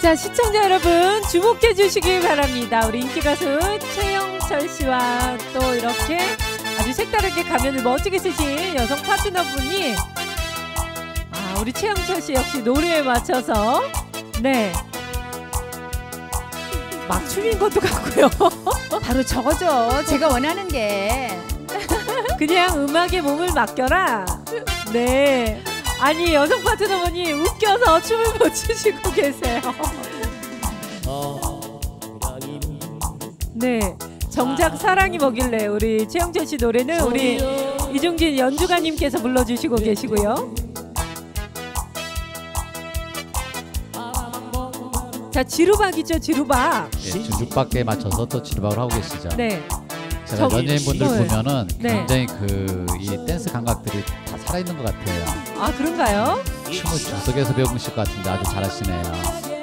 자, 시청자 여러분 주목해 주시기 바랍니다. 우리 인기 가수 최영철 씨와 또 이렇게 아주 색다르게 가면을 멋지게 쓰신 여성 파트너분이 아, 우리 최영철 씨 역시 노래에 맞춰서 네. 맞춤인 것도 같고요. 바로 저거죠. 제가 원하는 게 그냥 음악에 몸을 맡겨라. 네. 아니 여성 파트너분이 웃겨서 춤을 못 추시고 계세요. 네. 정작 사랑이 뭐길래 우리 최영철 씨 노래는 우리 이중진 연주가님께서 불러주시고 계시고요. 자 지루박이죠 지루박. 예, 주죽박에 맞춰서 또 지르박을 하고 계시죠. 네. 제가 저- 연예인분들 네. 보면은 네. 굉장히 그 이 댄스 감각들이 다 살아있는 것 같아요. 아 그런가요? 춤을 즉석에서 배우실 것 같은데 아주 잘하시네요.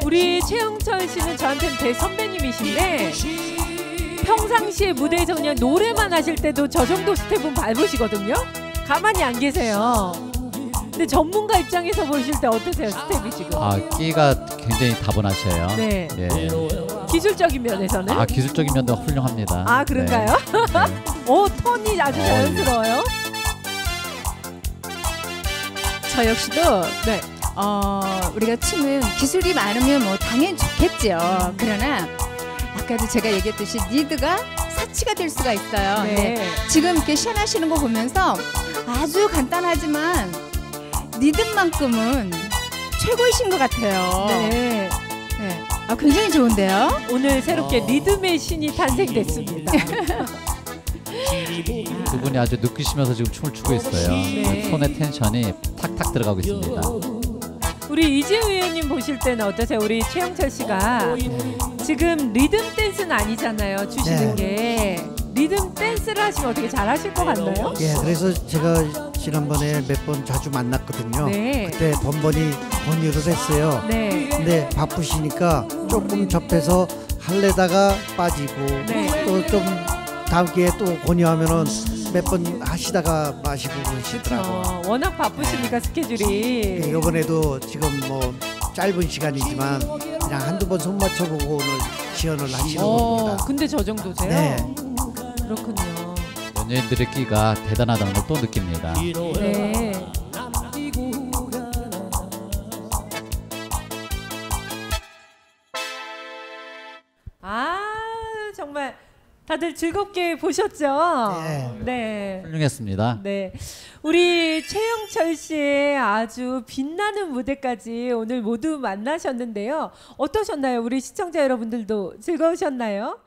우리 최영철 씨는 저한테는 대 선배님이신데 평상시에 무대에서 그냥 노래만 하실 때도 저 정도 스텝은 밟으시거든요. 가만히 안 계세요. 근데 전문가 입장에서 보실 때 어떠세요 스텝이 지금? 아 끼가 굉장히 다분하셔요. 네. 예. 기술적인 면에서는? 아 기술적인 면도 훌륭합니다. 아, 그런가요? 네. 오 톤이 아주 어, 자연스러워요. 저 역시도 네. 어, 우리가 춤은 기술이 많으면 뭐 당연히 좋겠죠. 그러나 아까도 제가 얘기했듯이 니드가 사치가 될 수가 있어요. 네. 네. 지금 이렇게 시연하시는 거 보면서 아주 간단하지만 니드만큼은 최고이신 것 같아요. 네. 네. 아, 굉장히 좋은데요. 오늘 새롭게 리듬의 신이 탄생됐습니다. 두 분이 아주 느끼시면서 지금 춤을 추고 있어요. 네. 손의 텐션이 탁탁 들어가고 있습니다. 우리 이재우 의원님 보실 때는 어떠세요? 우리 최영철 씨가 지금 리듬 댄스는 아니잖아요. 주시는 게 리듬 댄스를 하시면 어떻게 잘하실 것 같나요? 예, 그래서 제가 지난번에 몇 번 자주 만났거든요. 네. 그때 번번이 건의를 했어요. 네. 근데 바쁘시니까 조금 접해서 할래다가 빠지고 네. 또좀 다음 기회에 또 건의하면은 몇 번 하시다가 마시고 그러시더라고요. 어, 워낙 바쁘시니까 스케줄이. 예, 이번에도 지금 뭐 짧은 시간이지만 그냥 한두 번 손 맞춰보고 오늘 지원을 하시는 어, 겁니다. 근데 저 정도세요? 네. 그렇군요. 연예인들의 끼가 대단하다는 걸 또 느낍니다. 네. 아, 정말 다들 즐겁게 보셨죠? 네. 네. 훌륭했습니다. 네. 우리 최영철 씨의 아주 빛나는 무대까지 오늘 모두 만나셨는데요. 어떠셨나요? 우리 시청자 여러분들도 즐거우셨나요?